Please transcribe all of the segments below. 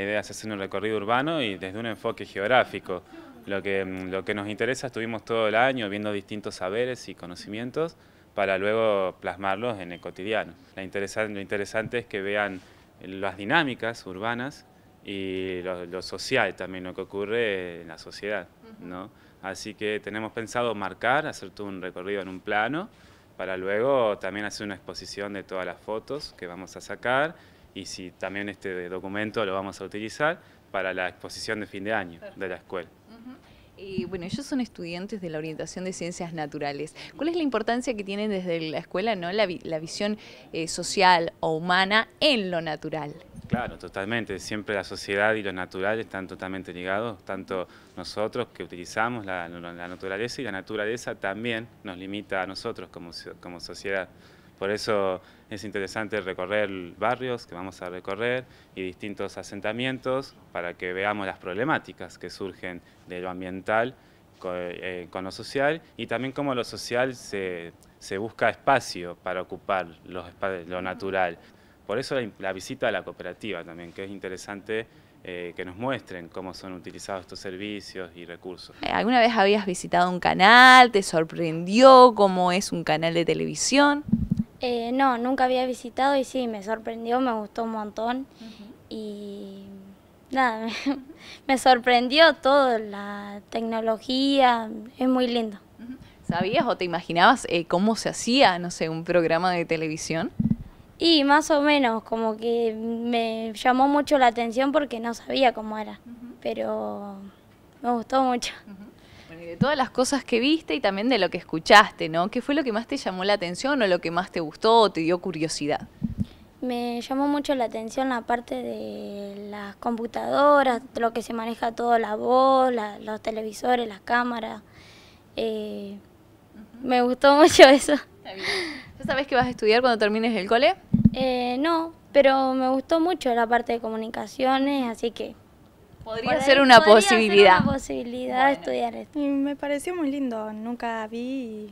La idea es hacer un recorrido urbano y desde un enfoque geográfico. Lo que, mm, lo que nos interesa, estuvimos todo el año viendo distintos saberes y conocimientos para luego plasmarlos en el cotidiano. lo interesante es que vean las dinámicas urbanas y lo, social también, lo que ocurre en la sociedad. ¿no? Así que tenemos pensado marcar, hacer todo un recorrido en un plano, para luego también hacer una exposición de todas las fotos que vamos a sacar y si también este documento lo vamos a utilizar para la exposición de fin de año de la escuela. Y bueno, ellos son estudiantes de la orientación de ciencias naturales. ¿Cuál es la importancia que tienen desde la escuela, no, la, visión eh, social o humana en lo natural? Claro, totalmente. Siempre la sociedad y lo natural están totalmente ligados, tanto nosotros que utilizamos la, naturaleza y la naturaleza también nos limita a nosotros como, como sociedad. Por eso es interesante recorrer barrios que vamos a recorrer y distintos asentamientos para que veamos las problemáticas que surgen de lo ambiental eh, con, lo social y también cómo lo social se, busca espacio para ocupar lo natural. Por eso la, visita a la cooperativa también, que es interesante eh, que nos muestren cómo son utilizados estos servicios y recursos. Eh, ¿Alguna vez habías visitado un canal? ¿Te sorprendió cómo es un canal de televisión? Eh, no, nunca había visitado y sí, me sorprendió, me gustó un montón. Y nada, me, sorprendió todo, la tecnología, es muy lindo. ¿Sabías o te imaginabas cómo se hacía, no sé, un programa de televisión? Y más o menos, como que me llamó mucho la atención porque no sabía cómo era, pero me gustó mucho. Bueno, y de todas las cosas que viste y también de lo que escuchaste, ¿no? ¿Qué fue lo que más te llamó la atención o lo que más te gustó o te dio curiosidad? Me llamó mucho la atención la parte de las computadoras, lo que se maneja todo, la voz, los televisores, las cámaras. Eh, me gustó mucho eso. ¿Ya sabes que vas a estudiar cuando termines el cole? Eh, no, pero me gustó mucho la parte de comunicaciones, así que... Podría ser una posibilidad. Ser una posibilidad estudiar esto. Me pareció muy lindo, nunca vi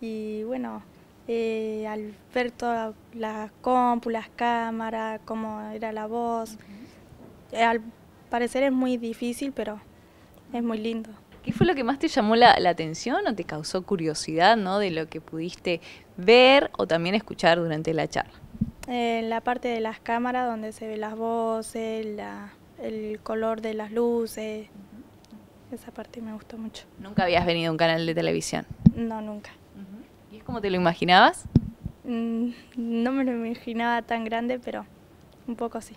y, bueno, eh, al ver todas las cómpulas, cámaras, cómo era la voz, eh, al parecer es muy difícil, pero es muy lindo. ¿Qué fue lo que más te llamó la, atención o te causó curiosidad ¿no? de lo que pudiste ver o también escuchar durante la charla? En la parte de las cámaras donde se ven las voces, el color de las luces. Esa parte me gustó mucho. ¿Nunca habías venido a un canal de televisión? No, nunca. ¿Y es como te lo imaginabas? Mm, no me lo imaginaba tan grande, pero un poco sí.